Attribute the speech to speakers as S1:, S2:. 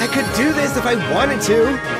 S1: I could do this if I wanted to.